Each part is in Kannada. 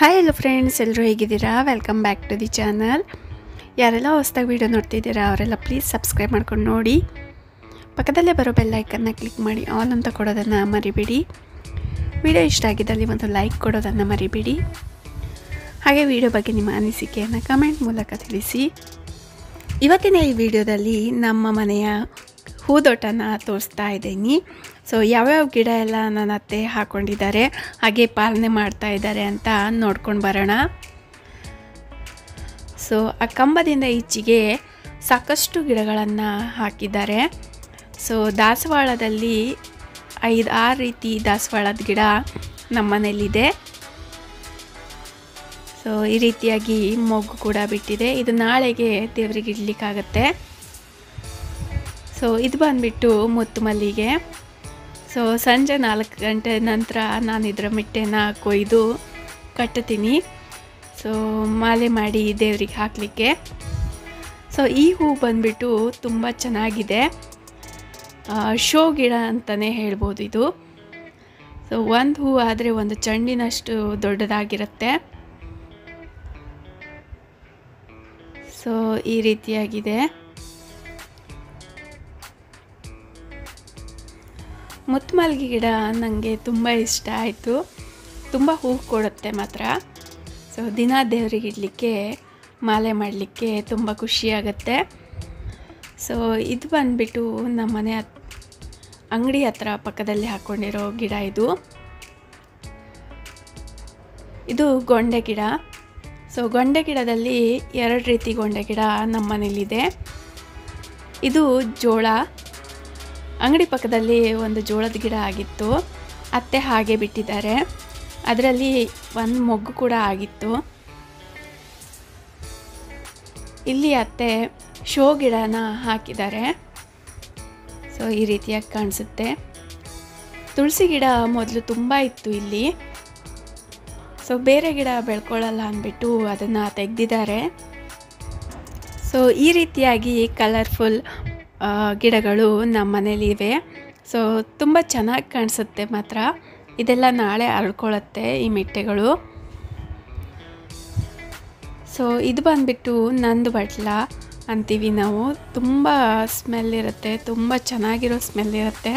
ಹಾಯ್ ಹಲೋ ಫ್ರೆಂಡ್ಸ್ ಎಲ್ಲರೂ ಹೇಗಿದ್ದೀರಾ? Welcome back to the channel ಯಾರೆಲ್ಲ ಹೊಸ್ದಾಗಿ ವೀಡಿಯೋ ನೋಡ್ತಿದ್ದೀರಾ, ಅವರೆಲ್ಲ ಪ್ಲೀಸ್ ಸಬ್ಸ್ಕ್ರೈಬ್ ಮಾಡ್ಕೊಂಡು ನೋಡಿ. ಪಕ್ಕದಲ್ಲೇ ಬರೋ ಬೆಲ್ಲೈಕನ್ನ ಕ್ಲಿಕ್ ಮಾಡಿ ಆಲ್ ಅಂತ ಕೊಡೋದನ್ನು ಮರಿಬೇಡಿ. ವಿಡಿಯೋ ಇಷ್ಟ ಆಗಿದ್ದಲ್ಲಿ ಒಂದು ಲೈಕ್ ಕೊಡೋದನ್ನು ಮರಿಬೇಡಿ. ಹಾಗೆ ವಿಡಿಯೋ ಬಗ್ಗೆ ನಿಮ್ಮ ಅನಿಸಿಕೆಯನ್ನು ಕಮೆಂಟ್ ಮೂಲಕ ತಿಳಿಸಿ. ಇವತ್ತಿನ ಈ ವಿಡಿಯೋದಲ್ಲಿ ನಮ್ಮ ಮನೆಯ ಹೂದೋಟನ ತೋರಿಸ್ತಾ ಇದ್ದೀನಿ. ಸೊ ಯಾವ್ಯಾವ ಗಿಡ ಎಲ್ಲ ನನ್ನ ಅತ್ತೆ ಹಾಕ್ಕೊಂಡಿದ್ದಾರೆ ಹಾಗೆ ಪಾಲನೆ ಮಾಡ್ತಾ ಇದ್ದಾರೆ ಅಂತ ನೋಡ್ಕೊಂಡು ಬರೋಣ. ಸೊ ಆ ಕಂಬದಿಂದ ಈಚೆಗೆ ಸಾಕಷ್ಟು ಗಿಡಗಳನ್ನು ಹಾಕಿದ್ದಾರೆ. ಸೊ ದಾಸವಾಳದಲ್ಲಿ ಐದು, ಆರು ರೀತಿ ದಾಸವಾಳದ ಗಿಡ ನಮ್ಮ ಮನೇಲಿದೆ ಸೊ ಈ ರೀತಿಯಾಗಿ ಮೊಗ್ಗು ಕೂಡ ಬಿಟ್ಟಿದೆ. ಇದು ನಾಳೆಗೆ ದೇವರಿಗೆ ಇಡ್ಲಿಕ್ಕಾಗತ್ತೆ. ಸೊ ಇದು ಬಂದುಬಿಟ್ಟು ಮುತ್ತು ಮಲ್ಲಿಗೆ ಸೊ ಸಂಜೆ ನಾಲ್ಕು ಗಂಟೆ ನಂತರ ನಾನು ಇದರ ಮಿಟ್ಟೆನ ಕೊಯ್ದು ಕಟ್ಟುತ್ತೀನಿ ಸೊ ಮಾಲೆ ಮಾಡಿ ದೇವರಿಗೆ ಹಾಕಲಿಕ್ಕೆ. ಸೊ ಈ ಹೂ ಬಂದುಬಿಟ್ಟು ತುಂಬ ಚೆನ್ನಾಗಿದೆ. ಶೋ ಗಿಡ ಅಂತಲೇ ಹೇಳ್ಬೋದು ಇದು. ಸೊ ಒಂದು ಹೂ ಆದರೆ ಒಂದು ಚೆಂಡಿನಷ್ಟು ದೊಡ್ಡದಾಗಿರುತ್ತೆ. ಸೊ ಈ ರೀತಿಯಾಗಿದೆ. ಮುತ್ತುಮಲ್ಗಿ ಗಿಡ ನನಗೆ ತುಂಬ ಇಷ್ಟ ಆಯಿತು. ತುಂಬ ಹೂ ಕೊಡುತ್ತೆ ಮಾತ್ರ. ಸೊ ದಿನ ದೇವರಿಗೆ ಇಡಲಿಕ್ಕೆ, ಮಾಲೆ ಮಾಡಲಿಕ್ಕೆ ತುಂಬ ಖುಷಿಯಾಗತ್ತೆ ಸೊ ಇದು ಬಂದುಬಿಟ್ಟು ನಮ್ಮ ಮನೆ ಹತ್, ಅಂಗಡಿ ಹತ್ರ ಪಕ್ಕದಲ್ಲಿ ಹಾಕ್ಕೊಂಡಿರೋ ಗಿಡ ಇದು. ಇದು ಗೊಂಡೆ ಗಿಡ. ಸೊ ಗೊಂಡೆ ಗಿಡದಲ್ಲಿ ಎರಡು ರೀತಿ ಗೊಂಡೆ ಗಿಡ ನಮ್ಮ ಮನೇಲಿದೆ ಇದು ಜೋಳ ಅಂಗಡಿ ಪಕ್ಕದಲ್ಲಿ ಒಂದು ಜೋಳದ ಗಿಡ ಆಗಿತ್ತು. ಅತ್ತೆ ಹಾಗೆ ಬಿಟ್ಟಿದ್ದಾರೆ. ಅದರಲ್ಲಿ ಒಂದು ಮೊಗ್ಗು ಕೂಡ ಆಗಿತ್ತು. ಇಲ್ಲಿ ಅತ್ತೆ ಶೋ ಗಿಡನ ಹಾಕಿದ್ದಾರೆ. ಸೊ, ಈ ರೀತಿಯಾಗಿ ಕಾಣಿಸುತ್ತೆ. ತುಳಸಿ ಗಿಡ ಮೊದಲು ತುಂಬ ಇತ್ತು ಇಲ್ಲಿ. ಸೊ, ಬೇರೆ ಗಿಡ ಬೆಳ್ಕೊಳ್ಳಲ್ಲ ಅಂದ್ಬಿಟ್ಟು ಅದನ್ನು ತೆಗೆದಿದ್ದಾರೆ. ಸೊ, ಈ ರೀತಿಯಾಗಿ ಕಲರ್ಫುಲ್ ಗಿಡಗಳು ನಮ್ಮ ಮನೇಲಿ ಇವೆ. ಸೊ ತುಂಬ ಚೆನ್ನಾಗಿ ಕಾಣಿಸುತ್ತೆ ಮಾತ್ರ. ಇದೆಲ್ಲ ನಾಳೆ ಅರಳ್ಕೊಳ್ಳುತ್ತೆ ಈ ಮೆಟ್ಟೆಗಳು. ಸೊ ಇದು ಬಂದುಬಿಟ್ಟು ನಂದು ಬಟ್ಲ ಅಂತೀವಿ ನಾವು. ತುಂಬ ಸ್ಮೆಲ್ ಇರುತ್ತೆ, ತುಂಬ ಚೆನ್ನಾಗಿರೋ ಸ್ಮೆಲ್ ಇರುತ್ತೆ.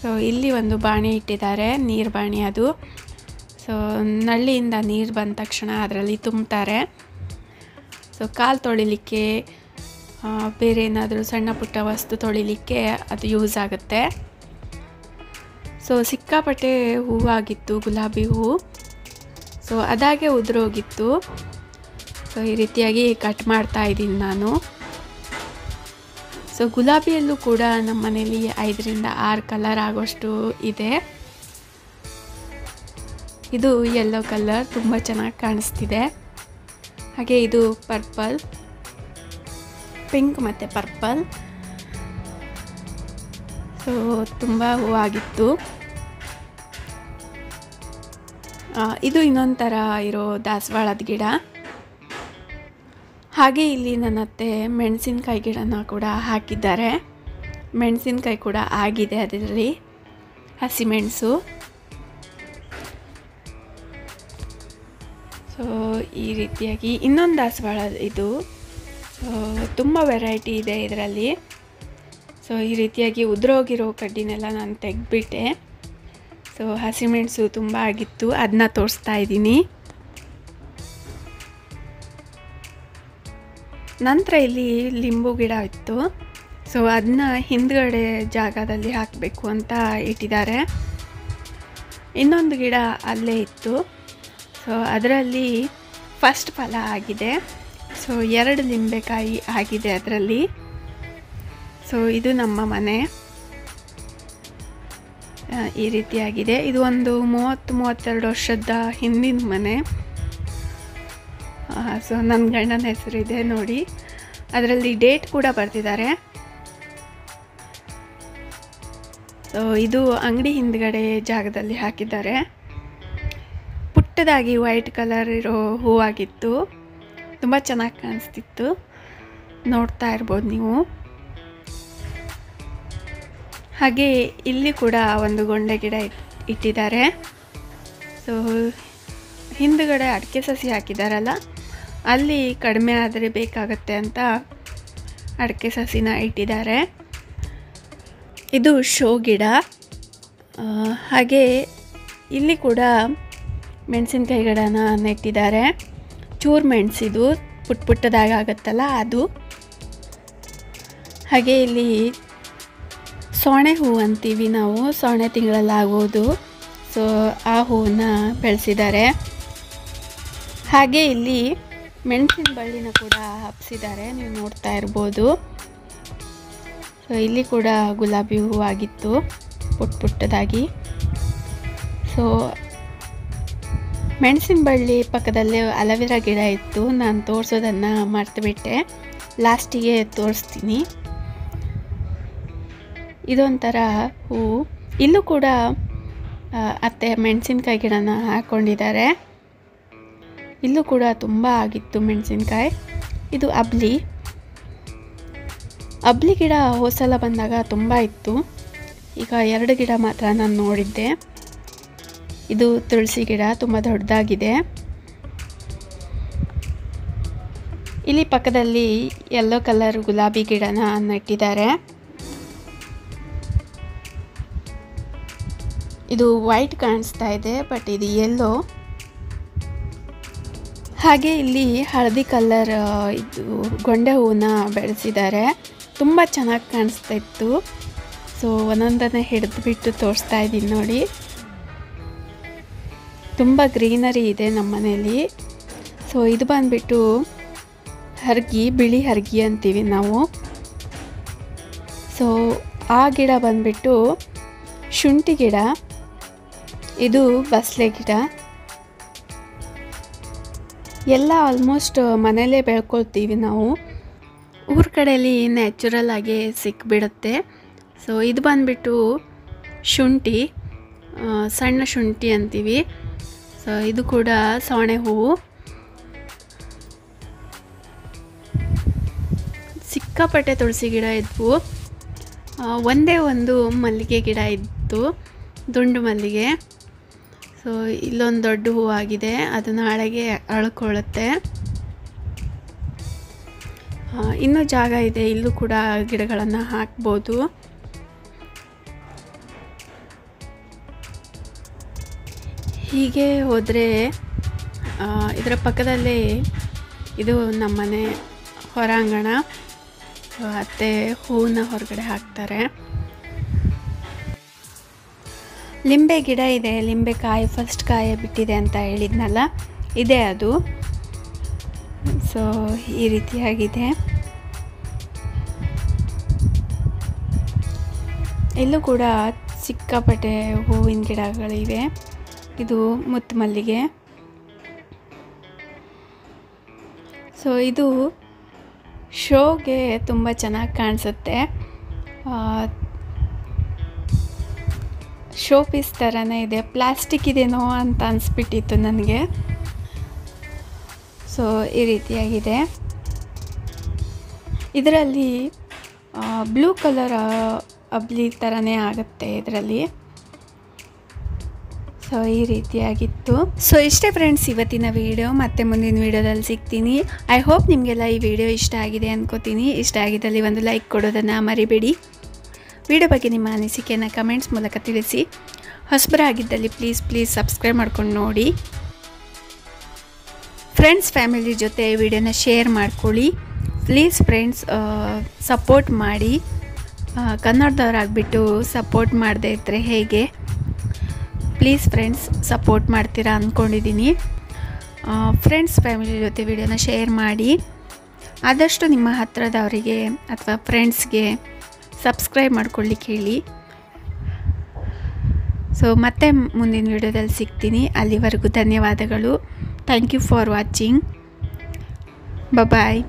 ಸೊ ಇಲ್ಲಿ ಒಂದು ಬಾಣಿ ಇಟ್ಟಿದ್ದಾರೆ, ನೀರು ಬಾಣಿ ಅದು. ಸೊ ನಳ್ಳಿಯಿಂದ ನೀರು ಬಂದ ತಕ್ಷಣ ಅದರಲ್ಲಿ ತುಂಬ್ತಾರೆ. ಸೊ ಕಾಲು ತೊಳಿಲಿಕ್ಕೆ ಬೇರೆ ಏನಾದರೂ ಸಣ್ಣ ಪುಟ್ಟ ವಸ್ತು ತೊಳಿಲಿಕ್ಕೆ ಅದು ಯೂಸ್ ಆಗುತ್ತೆ. ಸೊ ಸಿಕ್ಕಾಪಟ್ಟೆ ಹೂವಾಗಿತ್ತು, ಗುಲಾಬಿ ಹೂವು ಸೊ ಅದಾಗೆ ಉದುರೋಗಿತ್ತು. ಸೊ ಈ ರೀತಿಯಾಗಿ ಕಟ್ ಮಾಡ್ತಾ ಇದ್ದೀನಿ ನಾನು. ಸೊ ಗುಲಾಬಿಯಲ್ಲೂ ಕೂಡ ನಮ್ಮ ಮನೇಲಿ ಐದರಿಂದ ಆರು ಕಲರ್ ಆಗೋಷ್ಟು ಇದೆ. ಇದು ಯೆಲ್ಲೋ ಕಲರ್ ತುಂಬ ಚೆನ್ನಾಗಿ ಕಾಣಿಸ್ತಿದೆ. ಹಾಗೆ ಇದು ಪರ್ಪಲ್ ಪಿಂಕ್ ಮತ್ತು ಪರ್ಪಲ್. ಸೊ ತುಂಬ ಹೂವಾಗಿತ್ತು. ಇದು ಇನ್ನೊಂದು ಥರ ಇರೋ ದಾಸವಾಳದ ಗಿಡ. ಹಾಗೆ ಇಲ್ಲಿ ನನ್ನ ಅತ್ತೆ ಮೆಣಸಿನ್ಕಾಯಿ ಗಿಡನ ಕೂಡ ಹಾಕಿದ್ದಾರೆ. ಮೆಣಸಿನ್ಕಾಯಿ ಕೂಡ ಆಗಿದೆ ಅದರಲ್ಲಿ. ಹಸಿಮೆಣಸು ಸೊ ಈ ರೀತಿಯಾಗಿ ಇನ್ನೊಂದು ದಾಸವಾಳ ಇದು. ತುಂಬ ವೆರೈಟಿ ಇದೆ ಇದರಲ್ಲಿ. ಸೊ ಈ ರೀತಿಯಾಗಿ ಉದುರೋಗಿರೋ ಕಡ್ಡಿನೆಲ್ಲ ನಾನು ತೆಗೆದ್ಬಿಟ್ಟೆ. ಸೊ ಹಸಿಮೆಣಸು ತುಂಬ ಆಗಿತ್ತು. ಅದನ್ನ ತೋರಿಸ್ತಾ ಇದ್ದೀನಿ. ನಂತರ ಇಲ್ಲಿ ಲಿಂಬು ಗಿಡ ಇತ್ತು. ಸೊ ಅದನ್ನ ಹಿಂದ್ಗಡೆ ಜಾಗದಲ್ಲಿ ಹಾಕಬೇಕು ಅಂತ ಇಟ್ಟಿದ್ದಾರೆ. ಇನ್ನೊಂದು ಗಿಡ ಅಲ್ಲೇ ಇತ್ತು. ಸೊ ಅದರಲ್ಲಿ ಫಸ್ಟ್ ಫಲ ಆಗಿದೆ. ಸೊ ಎರಡು ಲಿಂಬೆಕಾಯಿ ಆಗಿದೆ ಅದರಲ್ಲಿ. ಸೊ ಇದು ನಮ್ಮ ಮನೆ. ಈ ರೀತಿಯಾಗಿದೆ ಇದು ಒಂದು ಮೂವತ್ತು, ಮೂವತ್ತೆರಡು ವರ್ಷದ ಹಿಂದಿನ ಮನೆ. ಸೊ ನನ್ನ ಗಂಡನ ಹೆಸರಿದೆ ನೋಡಿ. ಅದರಲ್ಲಿ ಡೇಟ್ ಕೂಡ ಬರ್ತಿದ್ದಾರೆ. ಸೊ ಇದು ಅಂಗಡಿ ಹಿಂದ್ಗಡೆ ಜಾಗದಲ್ಲಿ ಹಾಕಿದ್ದಾರೆ. ಪುಟ್ಟದಾಗಿ ವೈಟ್ ಕಲರ್ ಇರೋ ಹೂವಾಗಿತ್ತು. ತುಂಬ ಚೆನ್ನಾಗಿ ಕಾಣಿಸ್ತಿತ್ತು. ನೋಡ್ತಾ ಇರ್ಬೋದು ನೀವು. ಹಾಗೆ ಇಲ್ಲಿ ಕೂಡ ಒಂದು ಗೊಂಡೆ ಗಿಡ ಇಟ್ಟಿದ್ದಾರೆ. ಸೊ ಹಿಂದುಗಡೆ ಅಡಿಕೆ ಸಸಿ ಹಾಕಿದಾರಲ್ಲ, ಅಲ್ಲಿ ಕಡಿಮೆ ಆದರೆ ಬೇಕಾಗತ್ತೆ ಅಂತ ಅಡಿಕೆ ಸಸಿನ ಇಟ್ಟಿದ್ದಾರೆ. ಇದು ಶೋ ಗಿಡ. ಹಾಗೆ ಇಲ್ಲಿ ಕೂಡ ಮೆಣಸಿನ್ಕಾಯಿ ಗಿಡನ ನೆಟ್ಟಿದ್ದಾರೆ. ಚೂರು ಮೆಣಸಿದು ಪುಟ್ ಪುಟ್ಟದಾಗ ಆಗುತ್ತಲ್ಲ ಅದು. ಹಾಗೆ ಇಲ್ಲಿ ಸೊಣೆ ಹೂವು ಅಂತೀವಿ ನಾವು, ಸೊಣೆ ತಿಂಗಳಲ್ಲಿ ಆಗೋದು ಸೊ ಆ ಹೂವನ್ನ ಬೆಳೆಸಿದ್ದಾರೆ ಹಾಗೆ ಇಲ್ಲಿ ಮೆಣಸಿನ ಬಳ್ಳಿನ ಕೂಡ ಹಬ್ಸಿದ್ದಾರೆ ನೀವು ನೋಡ್ತಾ ಇರ್ಬೋದು. ಸೊ ಇಲ್ಲಿ ಕೂಡ ಗುಲಾಬಿ ಹೂವು ಆಗಿತ್ತು ಪುಟ್ಟ ಪುಟ್ಟದಾಗಿ. ಸೊ ಮೆಣಸಿನ ಬಳ್ಳಿ ಪಕ್ಕದಲ್ಲೇ ಅಲವಿರ ಗಿಡ ಇತ್ತು. ನಾನು ತೋರಿಸೋದನ್ನು ಮರ್ತುಬಿಟ್ಟೆ. ಲಾಸ್ಟಿಗೆ ತೋರಿಸ್ತೀನಿ. ಇದೊಂಥರ ಹೂವು ಇಲ್ಲೂ ಕೂಡ ಅತ್ತೆ ಮೆಣಸಿನ್ಕಾಯಿ ಗಿಡನ ಹಾಕ್ಕೊಂಡಿದ್ದಾರೆ ಇಲ್ಲೂ ಕೂಡ ತುಂಬ ಆಗಿತ್ತು ಮೆಣಸಿನ್ಕಾಯಿ. ಇದು ಅಬ್ಲಿ. ಅಬ್ಲಿ ಗಿಡ ಹೋಸಲ ಬಂದಾಗ ತುಂಬ ಇತ್ತು. ಈಗ ಎರಡು ಗಿಡ ಮಾತ್ರ ನಾನು ನೋಡಿದ್ದೆ. ಇದು ತುಳಸಿ ಗಿಡ ತುಂಬ ದೊಡ್ಡದಾಗಿದೆ. ಇಲ್ಲಿ ಪಕ್ಕದಲ್ಲಿ ಯೆಲ್ಲೋ ಕಲರ್ ಗುಲಾಬಿ ಗಿಡನ ನೆಟ್ಟಿದ್ದಾರೆ. ಇದು ವೈಟ್ ಕಾಣಿಸ್ತಾ ಇದೆ ಬಟ್ ಇದು ಯೆಲ್ಲೋ ಹಾಗೆ ಇಲ್ಲಿ ಹಳದಿ ಕಲರ್ ಇದು ಗೊಂಡೆ ಹೂವನ್ನ ಬೆಳೆಸಿದ್ದಾರೆ. ತುಂಬ ಚೆನ್ನಾಗಿ ಕಾಣಿಸ್ತಾ ಇತ್ತು. ಸೊ ಒಂದೊಂದನ್ನು ಹಿಡಿದ್ಬಿಟ್ಟು ತೋರಿಸ್ತಾ ಇದ್ದೀನಿ ನೋಡಿ. ತುಂಬ ಗ್ರೀನರಿ ಇದೆ ನಮ್ಮ ಮನೇಲಿ. ಸೊ ಇದು ಬಂದ್ಬಿಟ್ಟು ಹರ್ಗಿ, ಬಿಳಿ ಹರ್ಗಿ ಅಂತೀವಿ ನಾವು. ಸೊ ಆ ಗಿಡ ಬಂದ್ಬಿಟ್ಟು ಶುಂಠಿ ಗಿಡ, ಇದು ಬಸಳೆ ಗಿಡ. ಎಲ್ಲ ಆಲ್ಮೋಸ್ಟ್ ಮನೇಲೇ ಬೆಳ್ಕೊಳ್ತೀವಿ ನಾವು. ಊರ ಕಡೆಯಲ್ಲಿ ನ್ಯಾಚುರಲ್ ಆಗಿ ಸಿಕ್ಬಿಡುತ್ತೆ. ಸೊ ಇದು ಬಂದ್ಬಿಟ್ಟು ಶುಂಠಿ. ಸಣ್ಣ ಶುಂಠಿ ಅಂತೀವಿ. ಸೊ ಇದು ಕೂಡ ಸವಣೆ ಹೂವು. ಸಿಕ್ಕಾಪಟ್ಟೆ ತುಳಸಿ ಗಿಡ ಇದ್ವು. ಒಂದೇ ಒಂದು ಮಲ್ಲಿಗೆ ಗಿಡ ಇತ್ತು, ದುಂಡು ಮಲ್ಲಿಗೆ. ಸೊ ಇಲ್ಲೊಂದು ದೊಡ್ಡ ಹೂವು ಆಗಿದೆ, ಅದನ್ನು ನಾಳೆಗೆ ಅಳ್ಕೊಳ್ಳುತ್ತೆ. ಇನ್ನೂ ಜಾಗ ಇದೆ, ಇಲ್ಲೂ ಕೂಡ ಗಿಡಗಳನ್ನು ಹಾಕ್ಬೋದು. ಹೀಗೆ ಹೋದರೆ ಇದರ ಪಕ್ಕದಲ್ಲೇ ಇದು ನಮ್ಮನೆ ಹೊರಾಂಗಣ. ಅತ್ತೆ ಹೂವನ್ನ ಹೊರಗಡೆ ಹಾಕ್ತಾರೆ. ಲಿಂಬೆ ಗಿಡ ಇದೆ. ಲಿಂಬೆ ಕಾಯಿ ಫಸ್ಟ್ ಕಾಯಿ ಬಿಟ್ಟಿದೆ ಅಂತ ಹೇಳಿದ್ನಲ್ಲ, ಇದೆ ಅದು. ಸೊ ಈ ರೀತಿಯಾಗಿದೆ. ಇಲ್ಲೂ ಕೂಡ ಸಿಕ್ಕಾಪಟ್ಟೆ ಹೂವಿನ ಗಿಡಗಳಿವೆ. ಇದು ಮುತ್ತು ಮಲ್ಲಿಗೆ ಸೊ ಇದು ಶೋಗೆ ತುಂಬ ಚೆನ್ನಾಗಿ ಕಾಣಿಸುತ್ತೆ. ಶೋ ಪೀಸ್ ಥರನೇ ಇದೆ. ಪ್ಲಾಸ್ಟಿಕ್ ಇದೇನೋ ಅಂತ ಅನಿಸ್ಬಿಟ್ಟಿತ್ತು ನನಗೆ. ಸೊ ಈ ರೀತಿಯಾಗಿದೆ. ಇದರಲ್ಲಿ ಬ್ಲೂ ಕಲರ್ ಅಬ್ಲಿ ಥರನೇ ಆಗುತ್ತೆ ಇದರಲ್ಲಿ. ಸೊ ಈ ರೀತಿಯಾಗಿತ್ತು. ಸೊ ಇಷ್ಟೇ ಫ್ರೆಂಡ್ಸ್ ಇವತ್ತಿನ ವಿಡಿಯೋ ಮತ್ತೆ ಮುಂದಿನ ವಿಡಿಯೋದಲ್ಲಿ ಸಿಗ್ತೀನಿ. ಐ ಹೋಪ್ ನಿಮಗೆಲ್ಲ ಈ ವಿಡಿಯೋ ಇಷ್ಟ ಆಗಿದೆ ಅನ್ಕೋತೀನಿ. ಇಷ್ಟ ಆಗಿದ್ದಲ್ಲಿ ಒಂದು ಲೈಕ್ ಕೊಡೋದನ್ನು ಮರಿಬೇಡಿ. ವಿಡಿಯೋ ಬಗ್ಗೆ ನಿಮ್ಮ ಅನಿಸಿಕೆಯನ್ನು ಕಮೆಂಟ್ಸ್ ಮೂಲಕ ತಿಳಿಸಿ. ಹೊಸಬರಾಗಿದ್ದಲ್ಲಿ ಪ್ಲೀಸ್ ಪ್ಲೀಸ್ ಸಬ್ಸ್ಕ್ರೈಬ್ ಮಾಡ್ಕೊಂಡು ನೋಡಿ. ಫ್ರೆಂಡ್ಸ್ ಫ್ಯಾಮಿಲಿ ಜೊತೆ ವಿಡಿಯೋನ ಶೇರ್ ಮಾಡ್ಕೊಳ್ಳಿ. ಪ್ಲೀಸ್ ಫ್ರೆಂಡ್ಸ್ ಸಪೋರ್ಟ್ ಮಾಡಿ. ಕನ್ನಡದವ್ರಾಗ್ಬಿಟ್ಟು ಸಪೋರ್ಟ್ ಮಾಡದೇ ಇದ್ದರೆ ಹೇಗೆ? ಪ್ಲೀಸ್ ಫ್ರೆಂಡ್ಸ್ ಸಪೋರ್ಟ್ ಮಾಡ್ತೀರಾ ಅಂದ್ಕೊಂಡಿದ್ದೀನಿ ಫ್ರೆಂಡ್ಸ್ ಫ್ಯಾಮಿಲಿ ಜೊತೆ ವಿಡಿಯೋನ ಶೇರ್ ಮಾಡಿ. ಆದಷ್ಟು ನಿಮ್ಮ ಹತ್ರದವರಿಗೆ ಅಥವಾ ಫ್ರೆಂಡ್ಸ್ಗೆ ಸಬ್ಸ್ಕ್ರೈಬ್ ಮಾಡ್ಕೊಳ್ಳಿಕ್ಕೆ ಹೇಳಿ. ಸೊ ಮತ್ತೆ ಮುಂದಿನ ವಿಡಿಯೋದಲ್ಲಿ ಸಿಗ್ತೀನಿ. ಅಲ್ಲಿವರೆಗೂ ಧನ್ಯವಾದಗಳು. Thank you for watching bye